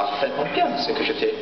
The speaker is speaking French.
parfaitement bien ce que je fais.